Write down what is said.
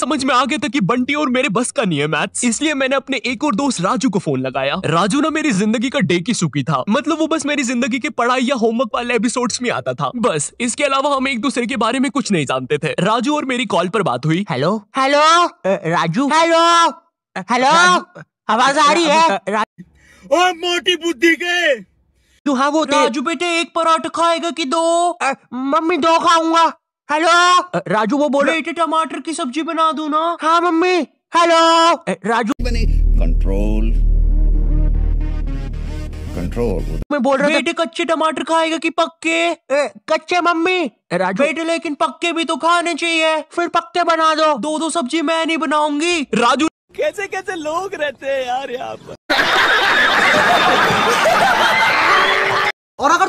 समझ में आ गया था कि बंटी और मेरे बस का नहीं है। मैथ्स इसलिए मैंने अपने एक और दोस्त राजू को फ़ोन लगाया। राजू ना मेरी ज़िंदगी का डे की सुखी था। मतलब वो बस मेरी ज़िंदगी के पढ़ाई या होमवर्क वाले एपिसोड्स में आता था। बस इसके अलावा हम एक दूसरे के बारे में कुछ नहीं जानते थे। राजू और मेरी कॉल पर बात हुई। Hello hello Raju? Hello hello आवाज़ आ रही है? ओ मोटी बुद्धि के! हाँ वो राजू बेटे एक पराठा खाएगा कि दो? मम्मी दो खाऊँगा। हेलो राजू वो बोले बेटे टमाटर की सब्ज़ी बना दो ना। हाँ mummy. Hello Raju control control मैं बोल रहा बेटे कच्चे टमाटर खाएगा कि पक्के? अ, कच्चे मम्मी। राजू बेटे लेकिन पक्के भी तो खाने चाहिए। फिर पक्के बना दो। दो दो सब्ज़ी मैं नहीं बनाऊँगी। राजू कैसे कैसे लोग रहते हैं यार यहाँ पर? और अगर